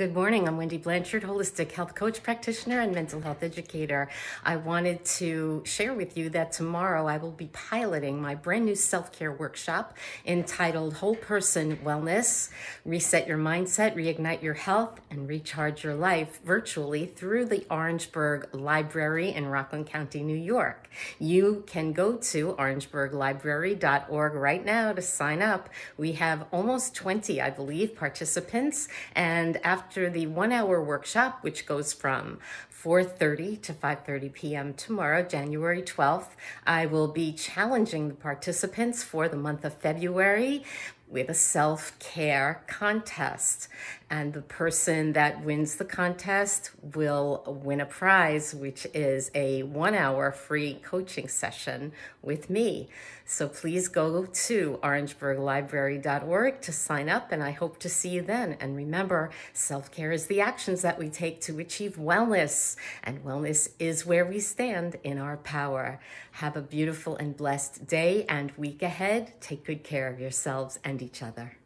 Good morning. I'm Wendy Blanchard, holistic health coach practitioner and mental health educator. I wanted to share with you that tomorrow I will be piloting my brand new self care workshop entitled Whole Person Wellness Reset Your Mindset, Reignite Your Health, and Recharge Your Life virtually through the Orangeburg Library in Rockland County, New York. You can go to orangeburglibrary.org right now to sign up. We have almost 20, I believe, participants, and after after the one hour workshop, which goes from 4.30 to 5.30 p.m. tomorrow, January 12th, I will be challenging the participants for the month of February with a self-care contest. And the person that wins the contest will win a prize which is a one hour free coaching session with me. So please go to orangeburglibrary.org to sign up and i hope to see you then. And remember self-care is the actions that we take to achieve and wellness is where we stand in our power have a beautiful and blessed day and week ahead take good care of yourselves and each other.